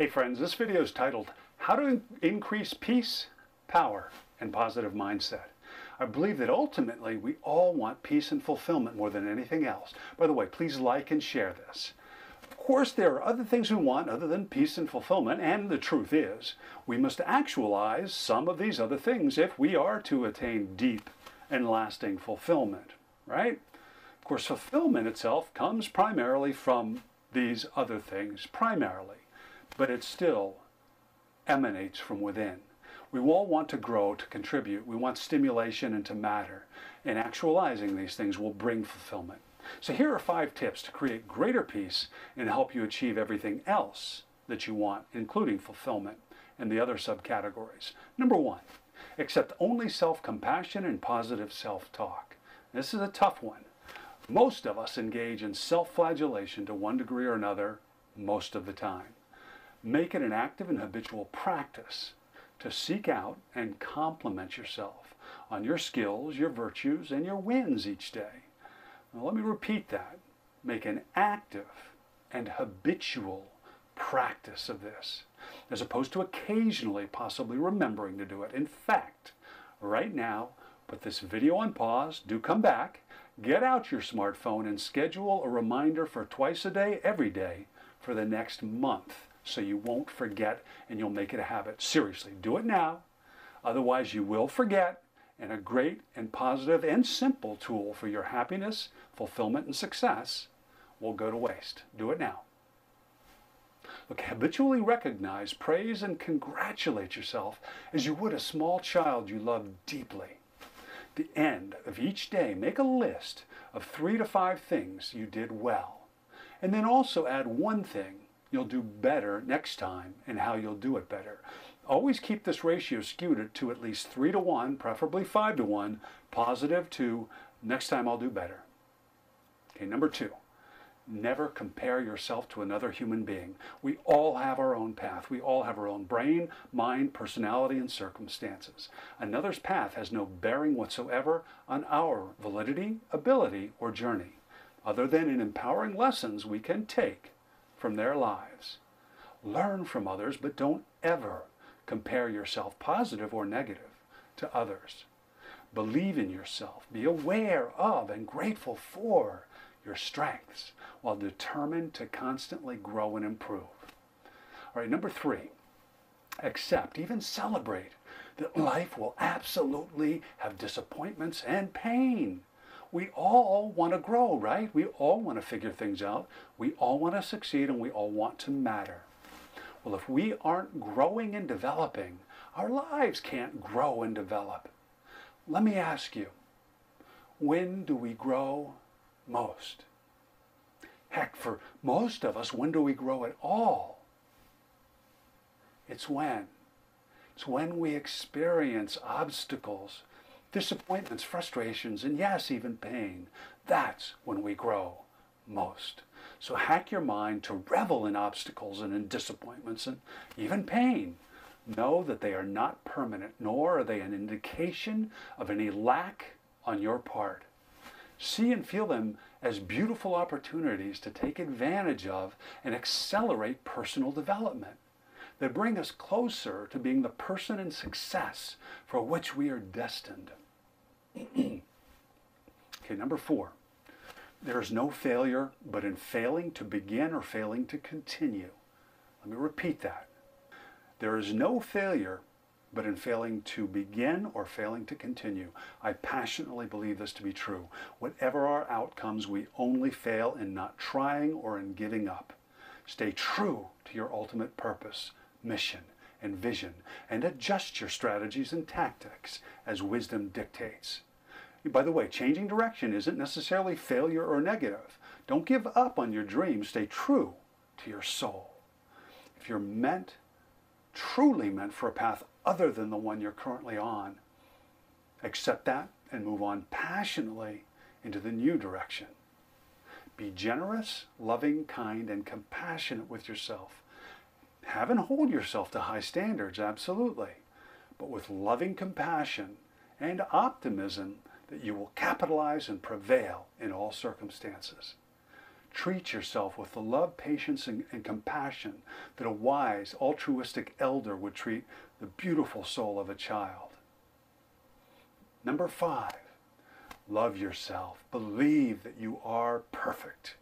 Hey friends, this video is titled How to Increase Peace, Power, and Positive Mindset. I believe that ultimately we all want peace and fulfillment more than anything else. By the way, please like and share this. Of course, there are other things we want other than peace and fulfillment, and the truth is, we must actualize some of these other things if we are to attain deep and lasting fulfillment, right? Of course, fulfillment itself comes primarily from these other things, primarily but it still emanates from within. We all want to grow, to contribute. We want stimulation and to matter. And actualizing these things will bring fulfillment. So here are five tips to create greater peace and help you achieve everything else that you want, including fulfillment and the other subcategories. Number one, accept only self-compassion and positive self-talk. This is a tough one. Most of us engage in self-flagellation to one degree or another most of the time. Make it an active and habitual practice to seek out and compliment yourself on your skills, your virtues, and your wins each day. Now, let me repeat that. Make an active and habitual practice of this, as opposed to occasionally possibly remembering to do it. In fact, right now, put this video on pause, do come back, get out your smartphone and schedule a reminder for twice a day, every day, for the next month so you won't forget and you'll make it a habit. Seriously, do it now. Otherwise, you will forget, and a great and positive and simple tool for your happiness, fulfillment, and success will go to waste. Do it now. Look, habitually recognize, praise, and congratulate yourself as you would a small child you love deeply. At the end of each day, make a list of three to five things you did well. And then also add one thing you'll do better next time and how you'll do it better. Always keep this ratio skewed to at least 3 to 1, preferably 5 to 1, positive to next time I'll do better. Okay, number two, never compare yourself to another human being. We all have our own path. We all have our own brain, mind, personality, and circumstances. Another's path has no bearing whatsoever on our validity, ability, or journey, other than in empowering lessons we can take from their lives. Learn from others, but don't ever compare yourself, positive or negative, to others. Believe in yourself. Be aware of and grateful for your strengths while determined to constantly grow and improve. All right, number three, accept, even celebrate that life will absolutely have disappointments and pain we all want to grow, right? We all want to figure things out. We all want to succeed and we all want to matter. Well, if we aren't growing and developing, our lives can't grow and develop. Let me ask you, when do we grow most? Heck, for most of us, when do we grow at all? It's when. It's when we experience obstacles disappointments, frustrations, and yes, even pain. That's when we grow most. So hack your mind to revel in obstacles and in disappointments and even pain. Know that they are not permanent, nor are they an indication of any lack on your part. See and feel them as beautiful opportunities to take advantage of and accelerate personal development that bring us closer to being the person and success for which we are destined. okay, number four. There is no failure but in failing to begin or failing to continue. Let me repeat that. There is no failure but in failing to begin or failing to continue. I passionately believe this to be true. Whatever our outcomes, we only fail in not trying or in giving up. Stay true to your ultimate purpose mission, and vision, and adjust your strategies and tactics as wisdom dictates. By the way, changing direction isn't necessarily failure or negative. Don't give up on your dreams. Stay true to your soul. If you're meant, truly meant for a path other than the one you're currently on, accept that and move on passionately into the new direction. Be generous, loving, kind, and compassionate with yourself have and hold yourself to high standards, absolutely, but with loving compassion and optimism that you will capitalize and prevail in all circumstances. Treat yourself with the love, patience, and, and, compassion that a wise, altruistic elder would treat the beautiful soul of a child. Number five, love yourself. Believe that you are perfect,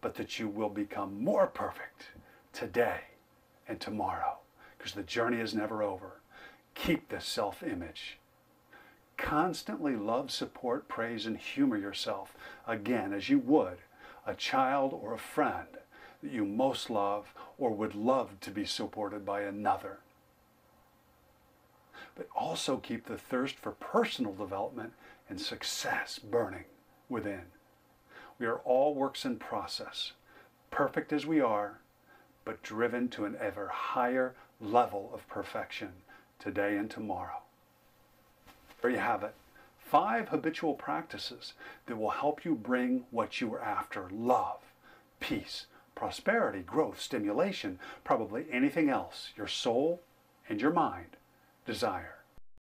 but that you will become more perfect today and tomorrow because the journey is never over. Keep this self image. Constantly love, support, praise, and humor yourself again as you would a child or a friend that you most love or would love to be supported by another. But also keep the thirst for personal development and success burning within. We are all works in process, perfect as we are, but driven to an ever higher level of perfection today and tomorrow. There you have it five habitual practices that will help you bring what you are after love, peace, prosperity, growth, stimulation, probably anything else your soul and your mind desire.